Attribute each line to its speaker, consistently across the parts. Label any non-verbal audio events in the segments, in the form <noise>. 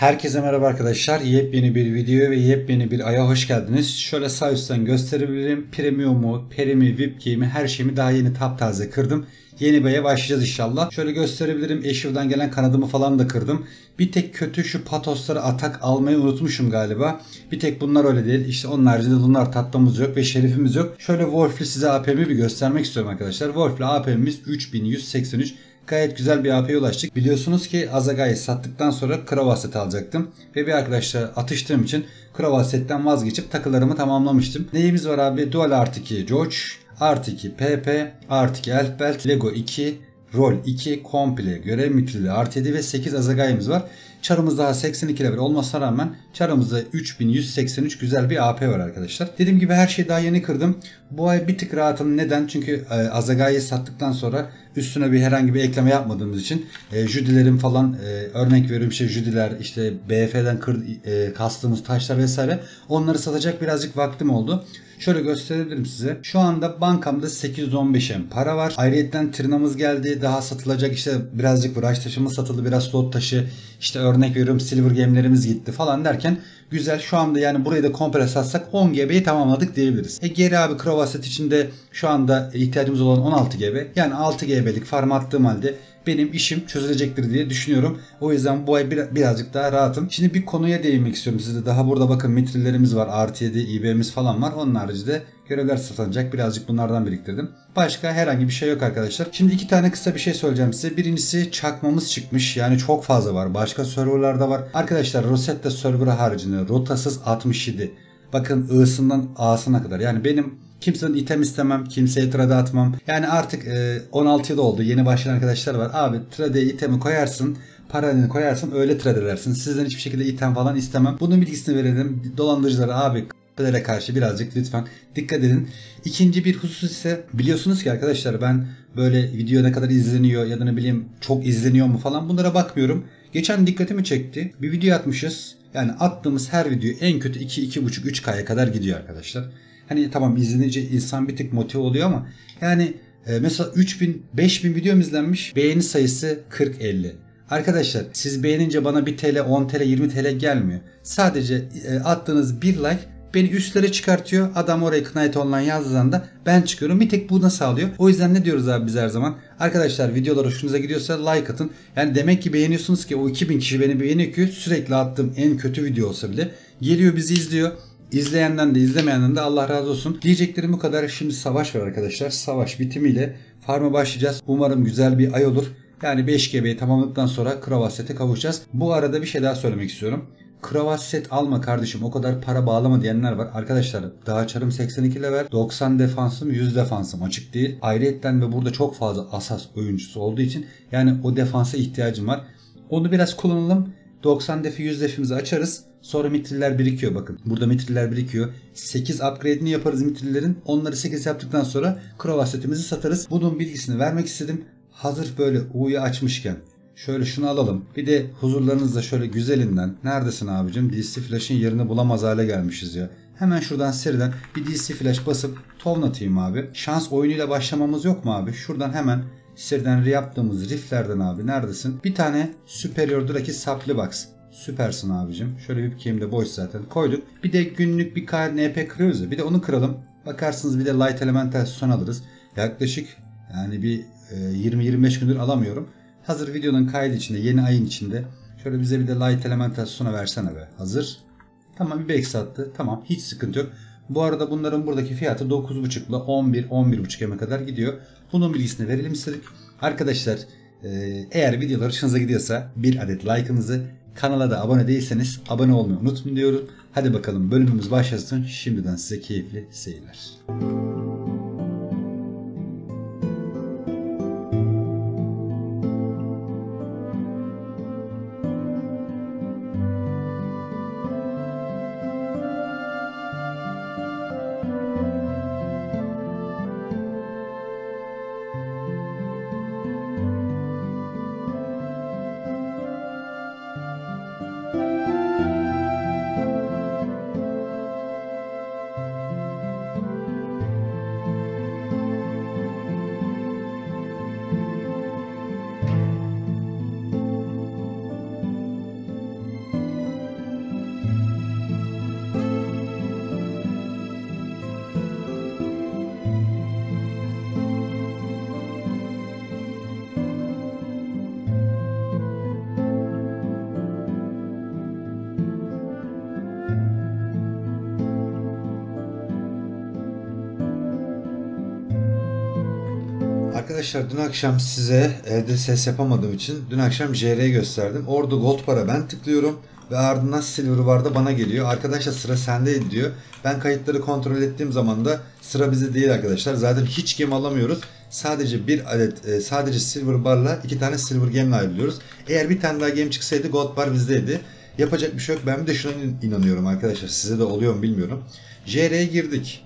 Speaker 1: Herkese merhaba arkadaşlar. Yepyeni bir video ve yepyeni bir aya hoş geldiniz. Şöyle sağ üstten gösterebilirim. Premium'u, Perimi, VIP Game'i her şeyimi daha yeni taptaze kırdım. Yeni aya başlayacağız inşallah. Şöyle gösterebilirim. Eşiv'den gelen kanadımı falan da kırdım. Bir tek kötü şu patosları atak almayı unutmuşum galiba. Bir tek bunlar öyle değil. İşte onun haricinde bunlar tatmamız yok ve şerifimiz yok. Şöyle Wolf'li size AP'mi bir göstermek istiyorum arkadaşlar. Wolf'li AP'miz 3183. Gayet güzel bir AP'ye ulaştık. Biliyorsunuz ki Azagai'yi sattıktan sonra Kravaset alacaktım. Ve bir arkadaşla atıştığım için Kravaset'ten vazgeçip takılarımı tamamlamıştım. Neyimiz var abi? Dual artı 2 George, artı 2 PP, artı 2 Elfbelt, Lego 2, Rol 2, Komple, Görev Mitrili, artı 7 ve 8 Azagai'miz var. Çarımız daha 82 level olmasına rağmen çarımızda 3183 güzel bir AP var arkadaşlar. Dediğim gibi her şeyi daha yeni kırdım. Bu ay bir tık rahatım. Neden? Çünkü e, Azagai'yi sattıktan sonra üstüne bir herhangi bir ekleme yapmadığımız için e, Judilerim falan e, örnek veriyorum işte Judiler işte BF'den kır, e, kastığımız taşlar vesaire onları satacak birazcık vaktim oldu. Şöyle gösterebilirim size. Şu anda bankamda 815'em para var. Ayrıyeten tırnamız geldi. Daha satılacak işte birazcık branş taşımız satıldı. Biraz slot taşı işte örnek veriyorum silver game'lerimiz gitti falan derken güzel. Şu anda yani burayı da komple satsak 10 GB'yi tamamladık diyebiliriz. E geri abi Crowaset içinde şu anda ihtiyacımız olan 16 GB. Yani 6 GB'lik farm attığım halde benim işim çözülecektir diye düşünüyorum. O yüzden bu ay bir, birazcık daha rahatım. Şimdi bir konuya değinmek istiyorum size. Daha burada bakın mitrillerimiz var. Artı 7 IB'miz falan var. Onun haricinde görevler satılacak. Birazcık bunlardan biriktirdim. Başka herhangi bir şey yok arkadaşlar. Şimdi iki tane kısa bir şey söyleyeceğim size. Birincisi çakmamız çıkmış. Yani çok fazla var. Başka serverlarda var. Arkadaşlar Rosetta serverı haricinde rotasız 67. Bakın I'sından A'sına kadar. Yani benim Kimsenin item istemem. Kimseye trade atmam. Yani artık e, 16 yıl oldu. Yeni başlayan arkadaşlar var. Abi trade'e itemi koyarsın paranı koyarsın öyle trade edersin. Sizden hiçbir şekilde item falan istemem. Bunun bilgisini verelim. Dolandırıcılara abi Lere karşı birazcık lütfen dikkat edin. İkinci bir husus ise biliyorsunuz ki arkadaşlar ben böyle video ne kadar izleniyor ya da ne bileyim çok izleniyor mu falan bunlara bakmıyorum. Geçen dikkatimi çekti. Bir video atmışız. Yani attığımız her video en kötü 2-2,5-3K'ya kadar gidiyor arkadaşlar. Hani tamam izlenince insan bir tık motive oluyor ama yani e, mesela 3000 5000 videom izlenmiş. Beğeni sayısı 40-50. Arkadaşlar siz beğenince bana 1 TL, 10 TL, 20 TL gelmiyor. Sadece e, attığınız bir like beni üstlere çıkartıyor. Adam oraya Knight Online yazdığı da ben çıkıyorum. Bir tek bu da sağlıyor. O yüzden ne diyoruz abi biz her zaman? Arkadaşlar videolar hoşunuza gidiyorsa like atın. Yani demek ki beğeniyorsunuz ki o 2000 kişi beni beğeniyor ki sürekli attığım en kötü video olsa bile geliyor bizi izliyor. İzleyenden de izlemeyenden de Allah razı olsun. Diyeceklerim bu kadar. Şimdi savaş var arkadaşlar. Savaş bitimiyle farma başlayacağız. Umarım güzel bir ay olur. Yani 5 GB'yi tamamladıktan sonra kravat sete kavuşacağız. Bu arada bir şey daha söylemek istiyorum. Kravat set alma kardeşim o kadar para bağlama diyenler var. Arkadaşlar daha çarım 82 level 90 defansım 100 defansım açık değil. Ayrıyetten ve burada çok fazla asas oyuncusu olduğu için yani o defansa ihtiyacım var. Onu biraz kullanalım. 90 defi 100 defimizi açarız. Sonra mitriller birikiyor bakın. Burada mitriller birikiyor. 8 upgrade'ini yaparız mitrillerin. Onları 8 yaptıktan sonra Krova setimizi satarız. Bunun bilgisini vermek istedim. Hazır böyle U'yu açmışken. Şöyle şunu alalım. Bir de huzurlarınızda şöyle güzelinden. Neredesin abicim? DC Flash'ın yerini bulamaz hale gelmişiz ya. Hemen şuradan seriden bir DC Flash basıp tovn atayım abi. Şans oyunuyla başlamamız yok mu abi? Şuradan hemen seriden yaptığımız rifflerden abi neredesin? Bir tane Superior Draki Supply Box. Süpersin abicim. Şöyle bir de boş zaten. Koyduk. Bir de günlük bir KNP kırıyoruz ya. Bir de onu kıralım. Bakarsınız bir de Light Elemental son alırız. Yaklaşık yani bir 20-25 e, gündür alamıyorum. Hazır videonun kaydı içinde, yeni ayın içinde. Şöyle bize bir de Light Elemental sona versene be. Hazır. Tamam bir eksi attı. Tamam hiç sıkıntı yok. Bu arada bunların buradaki fiyatı 9.5 ile 11 11.5 yeme kadar gidiyor. Bunun bilgisini verelim istedik. Arkadaşlar e, eğer videolar hoşunuza gidiyorsa bir adet like'ınızı Kanala da abone değilseniz abone olmayı unutmayın diyorum. Hadi bakalım bölümümüz başlasın. Şimdiden size keyifli seyirler. Arkadaşlar dün akşam size evde ses yapamadığım için dün akşam JR'yi gösterdim. Orada gold para ben tıklıyorum ve ardından silver barda bana geliyor. Arkadaşlar sıra sende diyor. Ben kayıtları kontrol ettiğim zaman da sıra bize değil arkadaşlar. Zaten hiç gem alamıyoruz. Sadece bir adet e, sadece silver barla iki tane silver gemle ayrılıyoruz. Eğer bir tane daha gem çıksaydı gold bar bizdeydi. Yapacak bir şey yok. Ben bir de şuna inanıyorum arkadaşlar. Size de oluyor mu bilmiyorum. JR'ye girdik.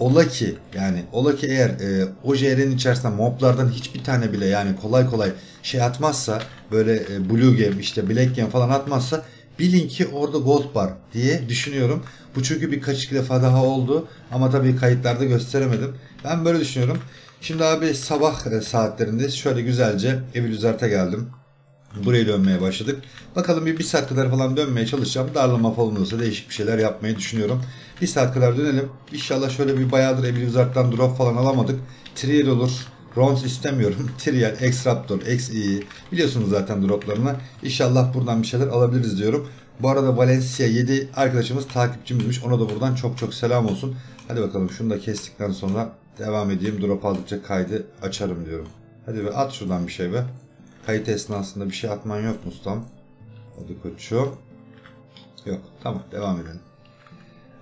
Speaker 1: Ola ki yani ola ki eğer e, o JR'nin içerisinde moblardan hiçbir tane bile yani kolay kolay şey atmazsa böyle e, blue game işte black game falan atmazsa bilin ki orada gold bar diye düşünüyorum. Bu çünkü birkaç defa daha oldu ama tabii kayıtlarda gösteremedim. Ben böyle düşünüyorum. Şimdi abi sabah e, saatlerinde şöyle güzelce Evilüzart'a geldim. Burayı dönmeye başladık. Bakalım bir, bir saat kadar falan dönmeye çalışacağım. Darlama falan olursa değişik bir şeyler yapmayı düşünüyorum. Bir saat kadar dönelim. İnşallah şöyle bir bayağıdır Evilüzart'tan drop falan alamadık. Trial olur. Rons istemiyorum. <laughs> Trial, X-Raptor, XE biliyorsunuz zaten droplarını. İnşallah buradan bir şeyler alabiliriz diyorum. Bu arada Valencia 7 arkadaşımız takipçimizmiş. Ona da buradan çok çok selam olsun. Hadi bakalım şunu da kestikten sonra devam edeyim. Drop aldıkça kaydı açarım diyorum. Hadi be at şuradan bir şey be. Kayıt esnasında bir şey atman yok mu ustam? Hadi koçum. Yok. Tamam devam edelim.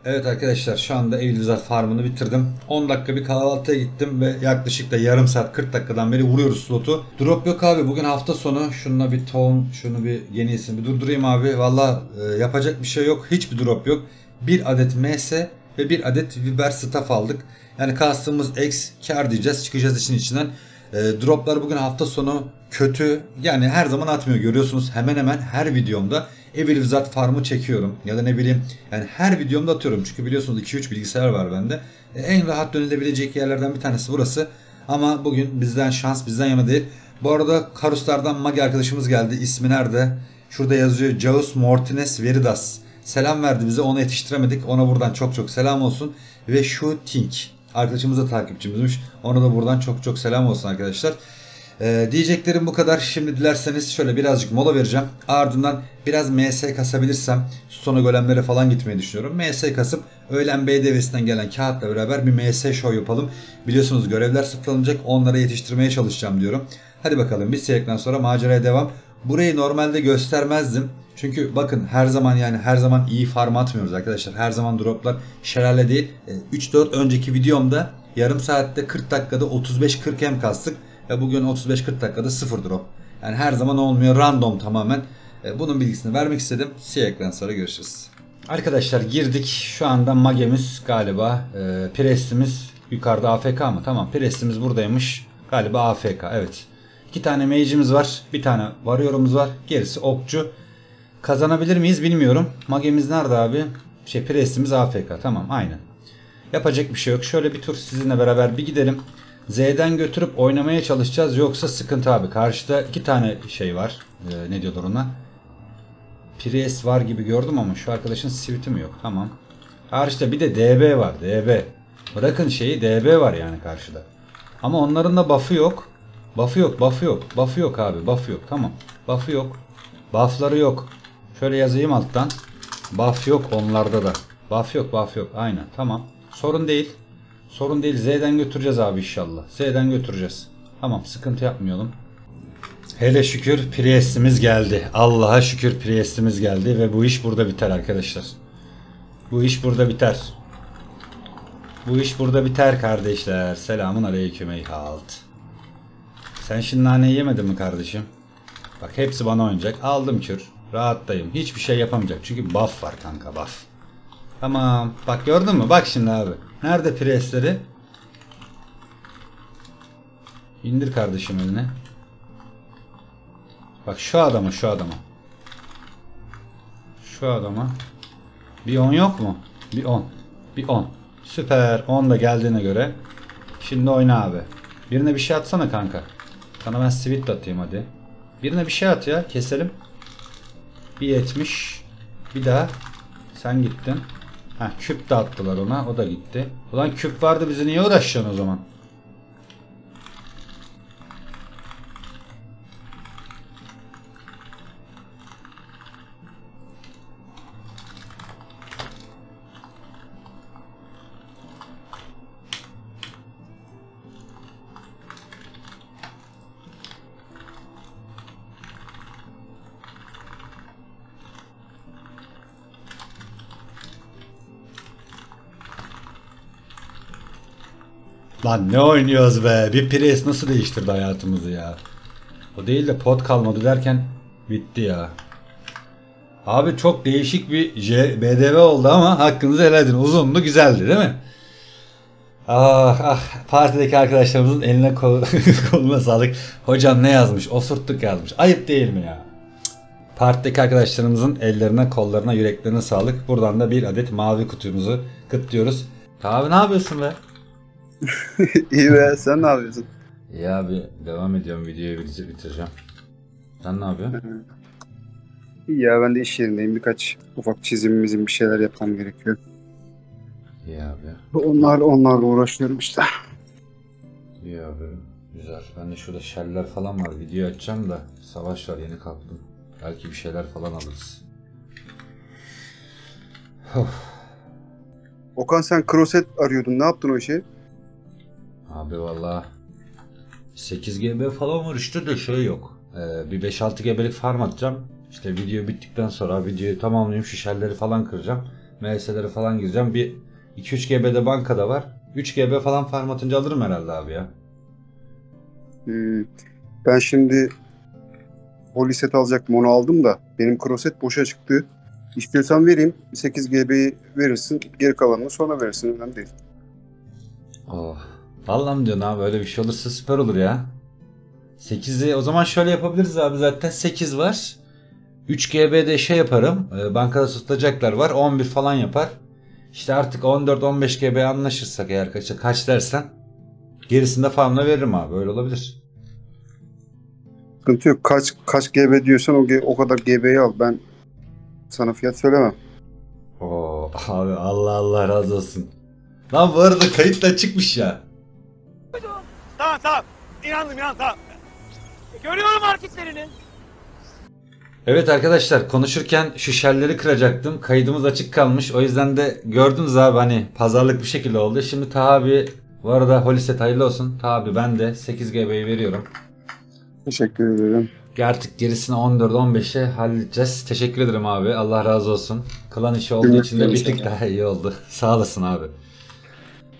Speaker 1: Evet arkadaşlar şu anda Eylülzat farmını bitirdim. 10 dakika bir kahvaltıya gittim ve yaklaşık da yarım saat 40 dakikadan beri vuruyoruz slotu. Drop yok abi bugün hafta sonu. Şununla bir ton, şunu bir yeni isim bir durdurayım abi. Valla e, yapacak bir şey yok. Hiçbir drop yok. Bir adet MS ve bir adet Viber staff aldık. Yani kastımız X kar diyeceğiz. Çıkacağız işin içinden. E, droplar bugün hafta sonu kötü. Yani her zaman atmıyor görüyorsunuz. Hemen hemen her videomda Evil Wizard Farm'ı çekiyorum. Ya da ne bileyim yani her videomda atıyorum. Çünkü biliyorsunuz 2-3 bilgisayar var bende. E, en rahat dönülebilecek yerlerden bir tanesi burası. Ama bugün bizden şans bizden yana değil. Bu arada Karuslardan Magi arkadaşımız geldi. İsmi nerede? Şurada yazıyor. Jaus Mortines Veridas. Selam verdi bize. Onu yetiştiremedik. Ona buradan çok çok selam olsun. Ve Tink. Arkadaşımız da takipçimizmiş. Ona da buradan çok çok selam olsun arkadaşlar. Ee, diyeceklerim bu kadar. Şimdi dilerseniz şöyle birazcık mola vereceğim. Ardından biraz MS kasabilirsem sona golemlere falan gitmeyi düşünüyorum. MS kasıp öğlen BDV'sinden gelen kağıtla beraber bir MS show yapalım. Biliyorsunuz görevler sıfırlanacak. Onlara yetiştirmeye çalışacağım diyorum. Hadi bakalım bir seyrekten sonra maceraya devam. Burayı normalde göstermezdim. Çünkü bakın her zaman yani her zaman iyi farm atmıyoruz arkadaşlar. Her zaman droplar şelale değil. 3-4 ee, önceki videomda yarım saatte 40 dakikada 35-40 hem kastık. Ve bugün 35-40 dakikada 0 drop. Yani her zaman olmuyor. Random tamamen. E, bunun bilgisini vermek istedim. Siyah ekran sonra görüşürüz. Arkadaşlar girdik. Şu anda magemiz galiba. E, Prestimiz yukarıda AFK mı? Tamam. Prestimiz buradaymış. Galiba AFK. Evet. İki tane mage'imiz var. Bir tane varıyorumuz var. Gerisi okçu. Kazanabilir miyiz bilmiyorum. Magemiz nerede abi? Şey Prestimiz AFK. Tamam aynen. Yapacak bir şey yok. Şöyle bir tur sizinle beraber bir gidelim. Z'den götürüp oynamaya çalışacağız yoksa sıkıntı abi. Karşıda iki tane şey var. Ee, ne diyorlar ona? Prius var gibi gördüm ama şu arkadaşın siviti mi yok? Tamam. Karşıda bir de DB var. DB. Bırakın şeyi DB var yani karşıda. Ama onların da buff'ı yok. Buff'ı yok, buff'ı yok. Buff'ı yok abi, buff'ı yok. Tamam. Buff'ı yok. Buff'ları yok. Şöyle yazayım alttan. Buff yok onlarda da. Buff yok, buff yok. Aynen. Tamam. Sorun değil. Sorun değil. Z'den götüreceğiz abi inşallah. Z'den götüreceğiz. Tamam sıkıntı yapmayalım. Hele şükür Priest'imiz geldi. Allah'a şükür Priest'imiz geldi ve bu iş burada biter arkadaşlar. Bu iş burada biter. Bu iş burada biter kardeşler. Selamun aleyküm ey halt. Sen şimdi naneyi yemedin mi kardeşim? Bak hepsi bana oynayacak. Aldım kür. Rahattayım. Hiçbir şey yapamayacak. Çünkü buff var kanka buff. Tamam. Bak gördün mü? Bak şimdi abi. Nerede presleri? İndir kardeşim eline. Bak şu adama şu adama. Şu adama. Bir 10 yok mu? Bir 10. Bir 10. Süper. 10 da geldiğine göre. Şimdi oyna abi. Birine bir şey atsana kanka. Sana ben sweet atayım hadi. Birine bir şey at ya. Keselim. Bir 70. Bir daha. Sen gittin. Heh, küp de attılar ona. O da gitti. Ulan küp vardı bizi niye uğraşacaksın o zaman? Lan ne oynuyoruz be? Bir pres nasıl değiştirdi hayatımızı ya? O değil de pot kalmadı derken bitti ya. Abi çok değişik bir J BDV oldu ama hakkınızı helal edin. Uzunlu güzeldi değil mi? Ah ah partideki arkadaşlarımızın eline kol <laughs> koluna sağlık. Hocam ne yazmış? Osurttuk yazmış. Ayıp değil mi ya? Partideki arkadaşlarımızın ellerine, kollarına, yüreklerine sağlık. Buradan da bir adet mavi kutumuzu kıtlıyoruz. Abi ne yapıyorsun be? <laughs>
Speaker 2: İyi be sen ne yapıyorsun?
Speaker 1: İyi abi devam ediyorum videoyu bitir- bitireceğim. Sen ne yapıyorsun?
Speaker 2: İyi ya ben de iş yerindeyim. Birkaç ufak çizimimizin bir şeyler yapmam gerekiyor.
Speaker 1: İyi abi.
Speaker 2: Onlar onlarla uğraşıyorum işte.
Speaker 1: İyi abi. Güzel. Ben de şurada şeller falan var. Video açacağım da. Savaş var yeni kalktım. Belki bir şeyler falan alırız. Of.
Speaker 2: Okan sen kroset arıyordun. Ne yaptın o işi?
Speaker 1: Abi valla 8 GB falan var işte de şey yok. Ee, bir 5-6 GB'lik farm atacağım. İşte video bittikten sonra videoyu tamamlayayım şu şelleri falan kıracağım. MS'leri falan gireceğim. Bir 2-3 GB de bankada var. 3 GB falan farm atınca alırım herhalde abi ya.
Speaker 2: Hmm, Ben şimdi Holy set alacaktım. Onu aldım da. Benim kroset boşa çıktı. İstiyorsan vereyim. 8 GB verirsin. Geri kalanını sonra verirsin. Önemli değil.
Speaker 1: Oh. Vallahi diyorsun abi öyle bir şey olursa süper olur ya. 8'i o zaman şöyle yapabiliriz abi zaten 8 var. 3 GB'de şey yaparım. e, Bankada tutacaklar var. 11 falan yapar. İşte artık 14-15 GB anlaşırsak eğer kaç, kaç dersen gerisinde farmla veririm abi. Öyle olabilir.
Speaker 2: Sıkıntı yok. Kaç kaç GB diyorsan o, o kadar GB'yi al. Ben sana fiyat söylemem.
Speaker 1: Oo <laughs> abi Allah Allah razı olsun. Lan bu arada kayıt da çıkmış ya.
Speaker 3: Tamam. İnandım inandım tamam. Görüyorum hareketlerini.
Speaker 1: Evet arkadaşlar konuşurken şu şelleri kıracaktım. Kaydımız açık kalmış. O yüzden de gördünüz abi hani pazarlık bir şekilde oldu. Şimdi Taha abi bu arada Holiset hayırlı olsun. Taha abi ben de 8 GB'yi veriyorum.
Speaker 2: Teşekkür ederim.
Speaker 1: Artık gerisini 14-15'e halledeceğiz. Teşekkür ederim abi. Allah razı olsun. Klan işi olduğu için de bir tık daha iyi oldu. <laughs> Sağ olasın abi.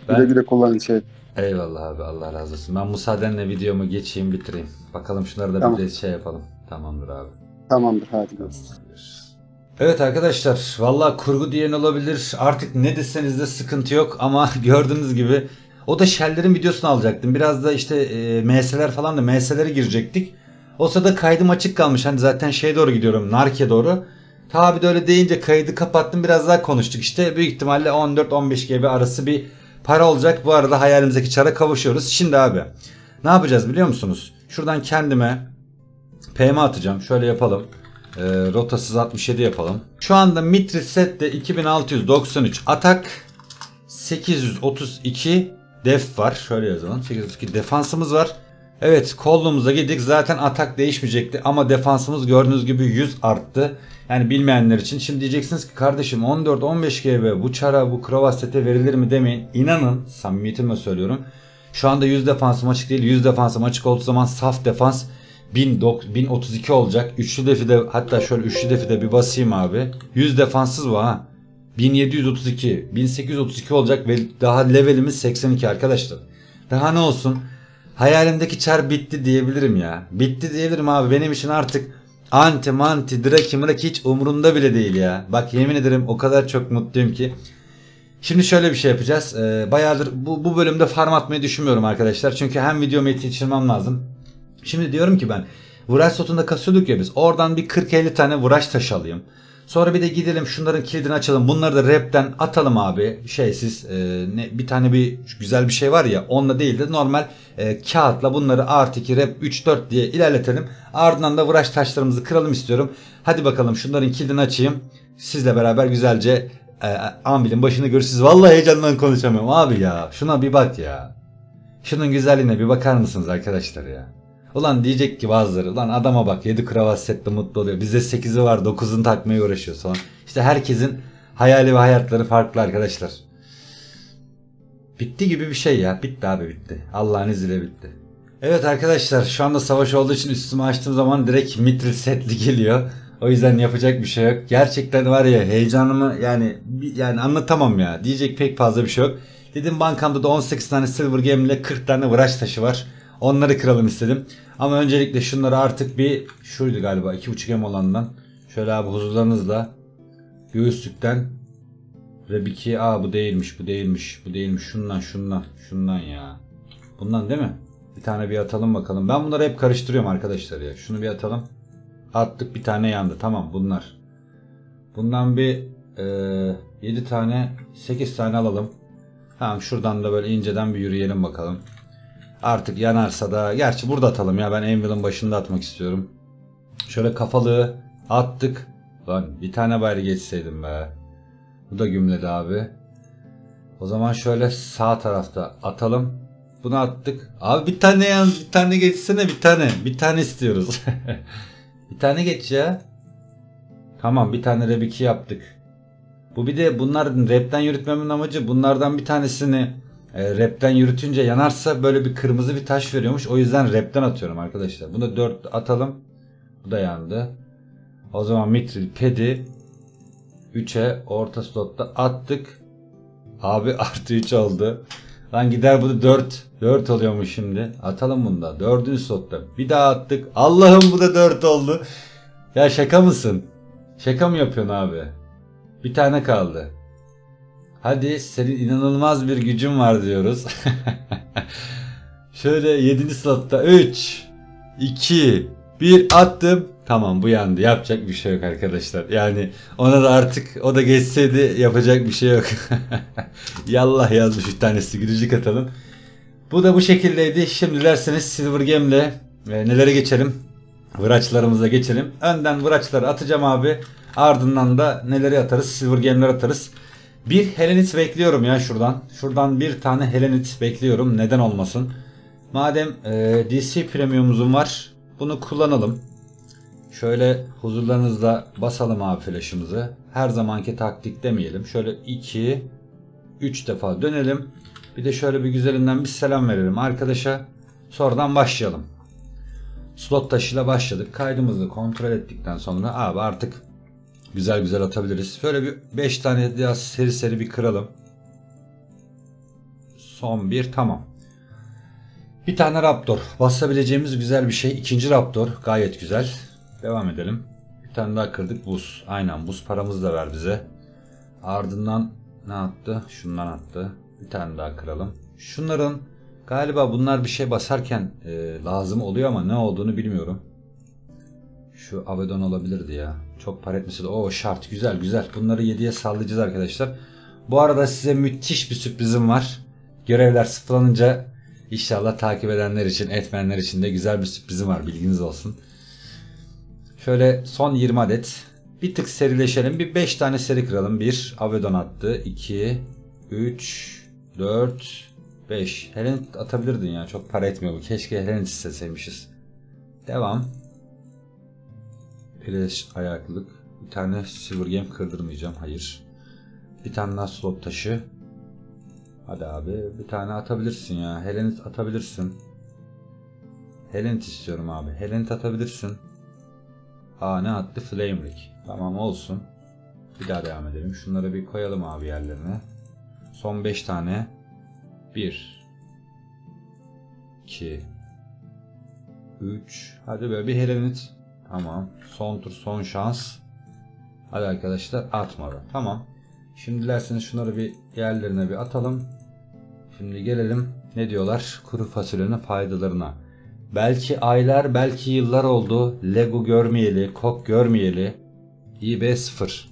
Speaker 2: Güle
Speaker 1: Ben...
Speaker 2: güle kullan şey.
Speaker 1: Eyvallah abi Allah razı olsun. Ben müsaadenle videomu geçeyim bitireyim. Bakalım şunları da
Speaker 2: Tamam.
Speaker 1: bir de şey yapalım. Tamamdır abi.
Speaker 2: Tamamdır hadi görüşürüz.
Speaker 1: Evet arkadaşlar valla kurgu diyen olabilir artık ne deseniz de sıkıntı yok ama <laughs> gördüğünüz gibi o da Shell'lerin videosunu alacaktım. Biraz da işte e, MS'ler falan da MS'lere girecektik. O sırada kaydım açık kalmış. Hani zaten şeye doğru gidiyorum Narke doğru. Tabi de öyle deyince kaydı kapattım biraz daha konuştuk. İşte büyük ihtimalle 14-15 GB arası bir para olacak. Bu arada hayalimizdeki çara kavuşuyoruz. Şimdi abi ne yapacağız biliyor musunuz? Şuradan kendime PM atacağım. Şöyle yapalım. E, rotasız 67 yapalım. Şu anda Mitris sette 2693 atak 832 def var. Şöyle yazalım. 832 defansımız var. Evet kolluğumuza girdik. Zaten atak değişmeyecekti ama defansımız gördüğünüz gibi 100 arttı. Yani bilmeyenler için. Şimdi diyeceksiniz ki kardeşim 14-15 GB bu çara bu kravat sete verilir mi demeyin. İnanın samimiyetimle söylüyorum. Şu anda 100 defansım açık değil. 100 defansım açık olduğu zaman saf defans 1000 1032 olacak. Üçlü defi de hatta şöyle üçlü defi de bir basayım abi. 100 defanssız bu ha. 1732, 1832 olacak ve daha levelimiz 82 arkadaşlar. Daha ne olsun? Hayalimdeki çar bitti diyebilirim ya. Bitti diyebilirim abi. Benim için artık anti manti draki mraki hiç umurumda bile değil ya. Bak yemin ederim o kadar çok mutluyum ki. Şimdi şöyle bir şey yapacağız. Ee, bayağıdır bu, bu bölümde farm atmayı düşünmüyorum arkadaşlar. Çünkü hem videomu yetiştirmem lazım. Şimdi diyorum ki ben Vuraç slotunda kasıyorduk ya biz. Oradan bir 40-50 tane Vuraç taşı alayım. Sonra bir de gidelim şunların kilidini açalım. Bunları da rapten atalım abi. Şeysiz e, ne, bir tane bir güzel bir şey var ya onunla değil de normal e, kağıtla bunları artı 2 rap 3-4 diye ilerletelim. Ardından da Vuraç taşlarımızı kıralım istiyorum. Hadi bakalım şunların kilidini açayım. Sizle beraber güzelce e, ambilin başını görürsünüz. Vallahi heyecandan konuşamıyorum abi ya. Şuna bir bak ya. Şunun güzelliğine bir bakar mısınız arkadaşlar ya? Ulan diyecek ki bazıları ulan adama bak 7 kravat sette mutlu oluyor. Bizde 8'i var 9'unu takmaya uğraşıyor falan. İşte herkesin hayali ve hayatları farklı arkadaşlar. Bitti gibi bir şey ya. Bitti abi bitti. Allah'ın izniyle bitti. Evet arkadaşlar şu anda savaş olduğu için üstümü açtığım zaman direkt mitril setli geliyor. O yüzden yapacak bir şey yok. Gerçekten var ya heyecanımı yani yani anlatamam ya. Diyecek pek fazla bir şey yok. Dedim bankamda da 18 tane silver gem ile 40 tane vıraç taşı var. Onları kıralım istedim. Ama öncelikle şunları artık bir şuydu galiba 2.5 gem olandan. Şöyle abi huzurlarınızla göğüslükten ve bir ki aa bu değilmiş bu değilmiş bu değilmiş şundan şundan şundan ya. Bundan değil mi? Bir tane bir atalım bakalım. Ben bunları hep karıştırıyorum arkadaşlar ya. Şunu bir atalım. Attık bir tane yandı. Tamam bunlar. Bundan bir e, 7 tane 8 tane alalım. Tamam şuradan da böyle inceden bir yürüyelim bakalım. Artık yanarsa da gerçi burada atalım ya ben Anvil'ın başında atmak istiyorum. Şöyle kafalığı attık. Lan bir tane bari geçseydim be. Bu da gümledi abi. O zaman şöyle sağ tarafta atalım. Bunu attık. Abi bir tane yan bir tane geçsene bir tane. Bir tane istiyoruz. <laughs> bir tane geç ya. Tamam bir tane rap 2 yaptık. Bu bir de bunlar rapten yürütmemin amacı bunlardan bir tanesini e, rapten yürütünce yanarsa böyle bir kırmızı bir taş veriyormuş. O yüzden rapten atıyorum arkadaşlar. Bunu 4 atalım. Bu da yandı. O zaman mitril pedi 3'e orta slotta attık. Abi <laughs> artı 3 oldu. Lan gider bu da 4. 4 oluyormuş şimdi. Atalım bunu da. 4. slotta. Bir daha attık. Allah'ım bu da 4 oldu. Ya şaka mısın? Şaka mı yapıyorsun abi? Bir tane kaldı. Hadi senin inanılmaz bir gücün var diyoruz. <laughs> Şöyle 7. slotta 3 2 1 attım. Tamam bu yandı. Yapacak bir şey yok arkadaşlar. Yani ona da artık o da geçseydi yapacak bir şey yok. <laughs> Yallah yazmış bir tanesi. Gülücük atalım. Bu da bu şekildeydi. Şimdi dilerseniz Silver Game'le e, nelere geçelim? Vıraçlarımıza geçelim. Önden vıraçları atacağım abi. Ardından da neleri atarız? Silver Game'ler atarız. Bir Helenit bekliyorum ya şuradan. Şuradan bir tane Helenit bekliyorum. Neden olmasın? Madem e, DC Premium'umuzun var. Bunu kullanalım. Şöyle huzurlarınızda basalım abi flash'ımızı. Her zamanki taktik demeyelim. Şöyle 2 3 defa dönelim. Bir de şöyle bir güzelinden bir selam verelim arkadaşa. Sonradan başlayalım. Slot taşıyla başladık. Kaydımızı kontrol ettikten sonra abi artık güzel güzel atabiliriz. Şöyle bir 5 tane daha seri seri bir kıralım. Son bir tamam. Bir tane Raptor. Basabileceğimiz güzel bir şey. İkinci Raptor. Gayet güzel. Devam edelim. Bir tane daha kırdık. Buz. Aynen buz paramızı da ver bize. Ardından ne attı? Şundan attı. Bir tane daha kıralım. Şunların galiba bunlar bir şey basarken e, lazım oluyor ama ne olduğunu bilmiyorum. Şu Avedon olabilirdi ya. Çok para etmesi de. Oo şart. Güzel güzel. Bunları 7'ye sallayacağız arkadaşlar. Bu arada size müthiş bir sürprizim var. Görevler sıfırlanınca inşallah takip edenler için, etmeyenler için de güzel bir sürprizim var. Bilginiz olsun. Şöyle son 20 adet. Bir tık serileşelim. Bir 5 tane seri kıralım. 1 Avedon attı. 2 3 4 5 Helen atabilirdin ya. Çok para etmiyor bu. Keşke Helen isteseymişiz. Devam. Flash ayaklılık. Bir tane Silver Game kırdırmayacağım. Hayır. Bir tane daha slot taşı. Hadi abi. Bir tane atabilirsin ya. Helenit atabilirsin. Helenit istiyorum abi. Helenit atabilirsin. Aa ne attı? Flame. Tamam olsun. Bir daha devam edelim. Şunları bir koyalım abi yerlerine. Son 5 tane. 1 2 3 Hadi böyle bir Helenit. Tamam. Son tur son şans. Hadi arkadaşlar atmadı. Tamam. Şimdi dilerseniz şunları bir yerlerine bir atalım. Şimdi gelelim ne diyorlar? Kuru fasulyenin faydalarına. Belki aylar belki yıllar oldu. Lego görmeyeli, kok görmeyeli. IB 0.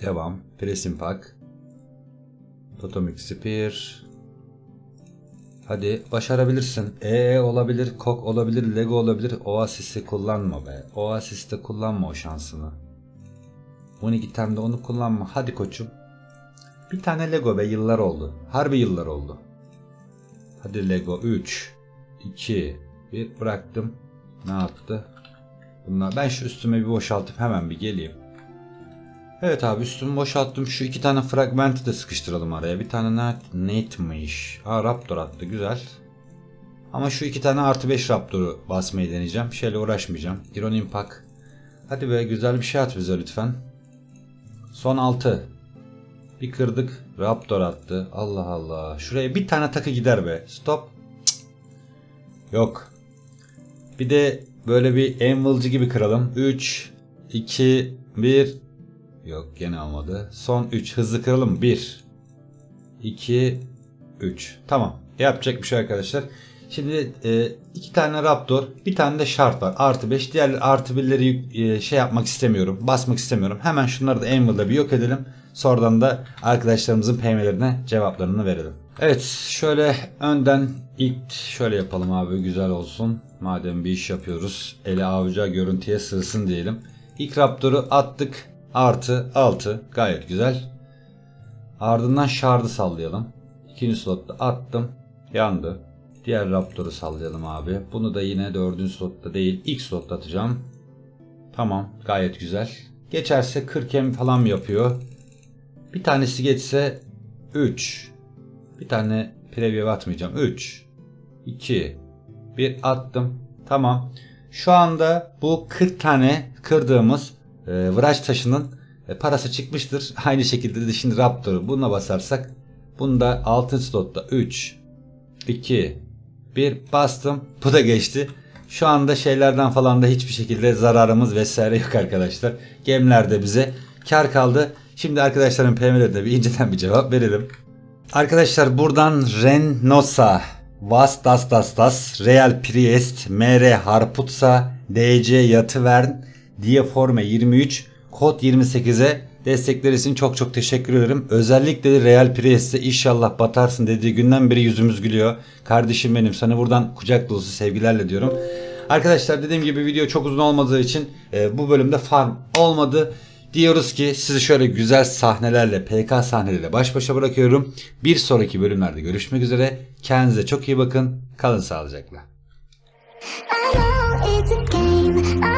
Speaker 1: Devam. Press Impact. Totomic Spear. Hadi başarabilirsin. E olabilir, kok olabilir, Lego olabilir. Oasis'i kullanma be. Oasis'te kullanma o şansını. 12 tane de onu kullanma. Hadi koçum. Bir tane Lego be yıllar oldu. Harbi yıllar oldu. Hadi Lego 3 2 1 bıraktım. Ne yaptı? Bunlar ben şu üstüme bir boşaltıp hemen bir geleyim. Evet abi üstümü boşalttım. Şu iki tane fragmenti de sıkıştıralım araya. Bir tane Nate'miş. Aa Raptor attı güzel. Ama şu iki tane artı 5 Raptor'u basmayı deneyeceğim. Şeyle uğraşmayacağım. Iron Impact. Hadi be güzel bir şey at bize lütfen. Son 6. Bir kırdık. Raptor attı. Allah Allah. Şuraya bir tane takı gider be. Stop. Cık. Yok. Bir de böyle bir anvilci gibi kıralım. 3, 2, 1. Yok gene olmadı. Son 3. Hızlı kıralım. 1, 2, 3. Tamam. Yapacak bir şey arkadaşlar. Şimdi e, iki tane Raptor, bir tane de şart var. Artı 5. Diğer artı 1'leri e, şey yapmak istemiyorum. Basmak istemiyorum. Hemen şunları da Anvil'da bir yok edelim. Sonradan da arkadaşlarımızın PM'lerine cevaplarını verelim. Evet şöyle önden ilk şöyle yapalım abi güzel olsun. Madem bir iş yapıyoruz. Ele avuca görüntüye sığsın diyelim. İlk Raptor'u attık. Artı 6 gayet güzel. Ardından Shard'ı sallayalım. İkinci slotta attım. Yandı. Diğer Raptor'u sallayalım abi. Bunu da yine dördüncü slotta değil ilk slotta atacağım. Tamam gayet güzel. Geçerse 40 em falan yapıyor? Bir tanesi geçse 3. Bir tane preview atmayacağım. 3, 2, 1 attım. Tamam. Şu anda bu 40 tane kırdığımız e, Vıraç taşının e, parası çıkmıştır. <laughs> Aynı şekilde de şimdi Raptor'u bununla basarsak bunda altın slotta 3, 2, 1 bastım. Bu da geçti. Şu anda şeylerden falan da hiçbir şekilde zararımız vesaire yok arkadaşlar. Gemlerde bize kar kaldı. Şimdi arkadaşların PM'lerine bir inceden bir cevap verelim. Arkadaşlar buradan Renosa, Vas Das Das Das, Real Priest, MR Harputsa, DC Yatıvern, Diaforme 23, Kod 28'e destekleri için çok çok teşekkür ederim. Özellikle de Real Priest'e inşallah batarsın dediği günden beri yüzümüz gülüyor. Kardeşim benim sana buradan kucak dolusu sevgilerle diyorum. Arkadaşlar dediğim gibi video çok uzun olmadığı için e, bu bölümde farm olmadı. Diyoruz ki sizi şöyle güzel sahnelerle, PK sahneleriyle baş başa bırakıyorum. Bir sonraki bölümlerde görüşmek üzere. Kendinize çok iyi bakın. Kalın sağlıcakla.
Speaker 4: I know it's a game, I'm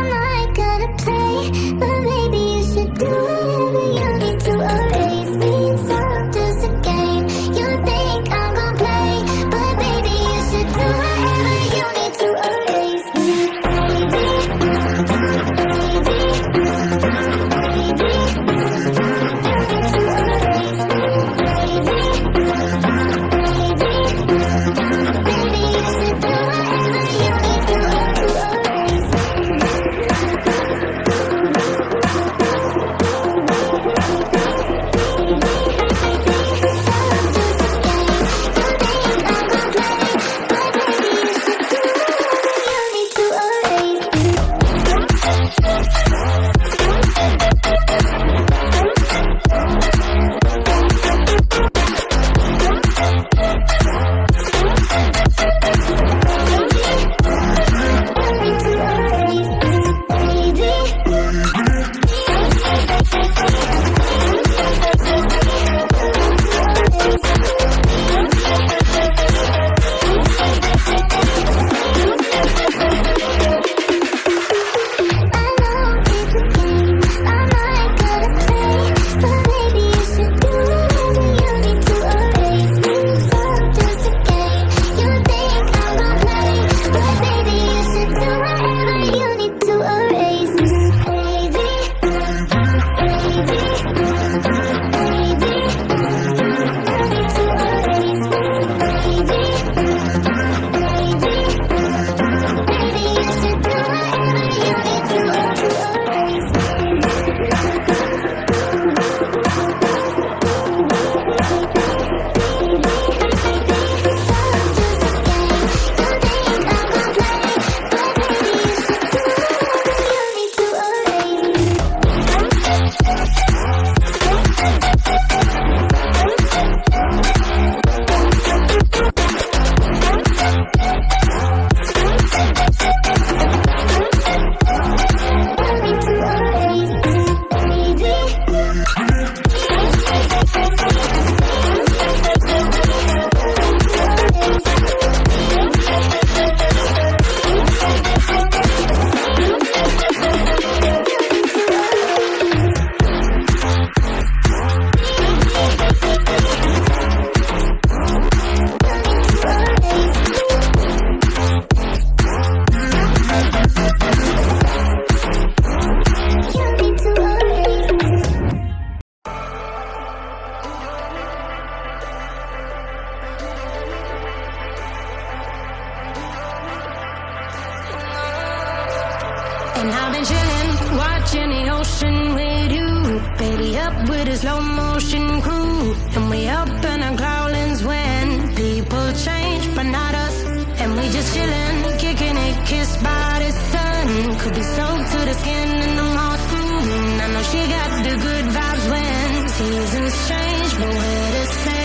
Speaker 4: just
Speaker 5: chillin', kicking it, kissed by the sun. Could be soaked to the skin in the moss soon. I know she got the good vibes when seasons change, but we're the same.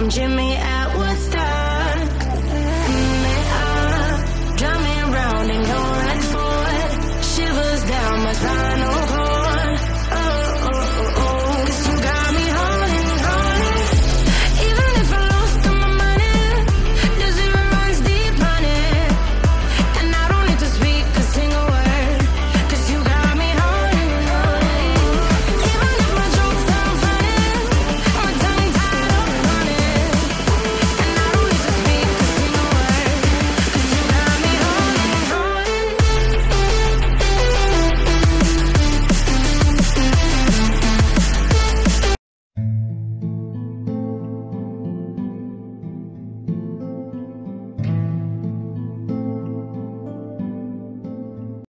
Speaker 5: Come Jimmy out.